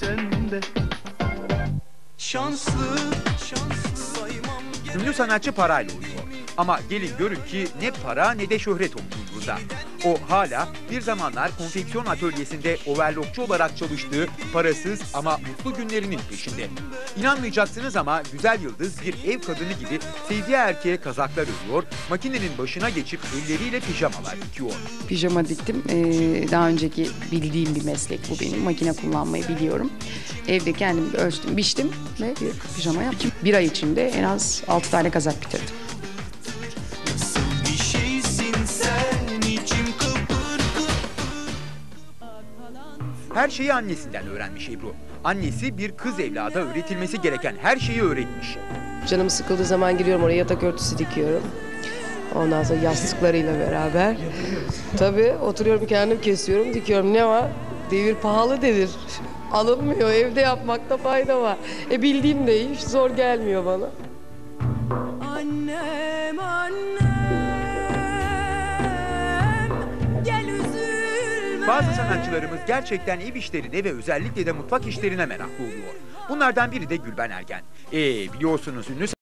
sende Şanslı, şanslı Ünlü sanatçı parayla uyuyor. Ama gelin görün ki ne para ne de şöhret omuzunda. O hala bir zamanlar konfeksiyon atölyesinde overlockçu olarak çalıştığı parasız ama mutlu günlerinin peşinde. İnanmayacaksınız ama güzel yıldız bir ev kadını gibi sevdiği erkeğe kazaklar örüyor, makinenin başına geçip elleriyle pijamalar dikiyor. Pijama diktim. Ee, daha önceki bildiğim bir meslek bu benim. Makine kullanmayı biliyorum. Evde kendim ölçtüm, biçtim ve bir pijama yaptım. Bir ay içinde en az 6 tane kazak bitirdim. Her şeyi annesinden öğrenmiş Ebru. Annesi bir kız evlada öğretilmesi gereken her şeyi öğretmiş. Canım sıkıldığı zaman giriyorum oraya yatak örtüsü dikiyorum. Ondan sonra yastıklarıyla beraber. Tabii oturuyorum kendim kesiyorum dikiyorum. Ne var? Devir pahalı devir. Alınmıyor. Evde yapmakta fayda var. E bildiğim de hiç zor gelmiyor bana. Bazı sanatçılarımız gerçekten ev işlerine ve özellikle de mutfak işlerine meraklı oluyor. Bunlardan biri de Gülben Ergen. Ee biliyorsunuz ünlü